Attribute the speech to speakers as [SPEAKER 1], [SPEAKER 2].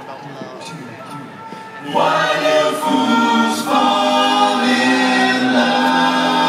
[SPEAKER 1] about love. Why do fools fall in love?